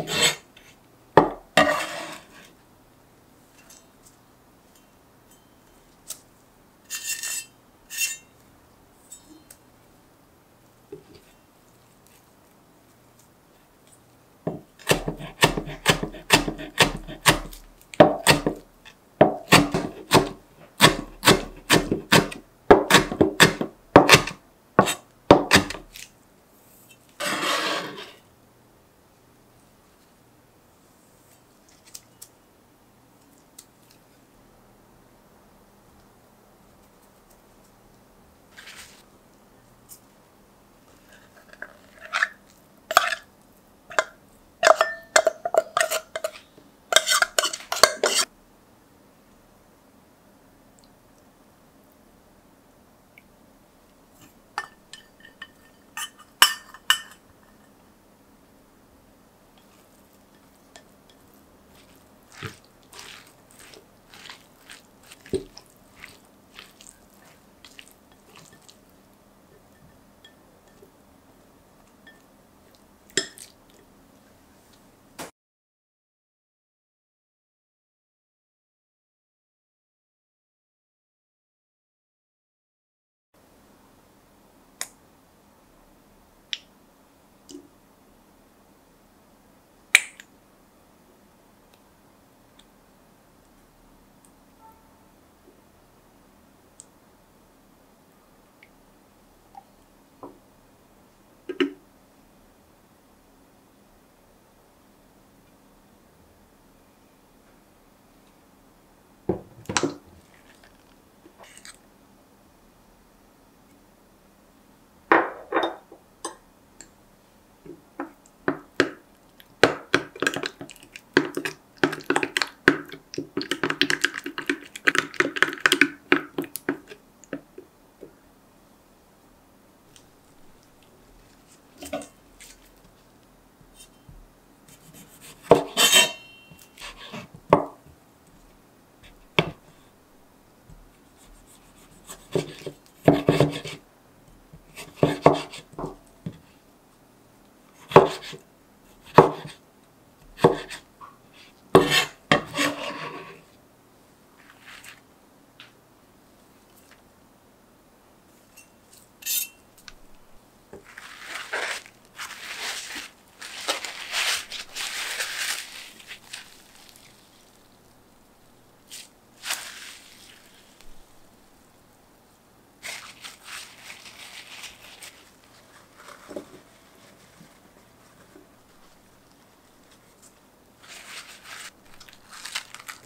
you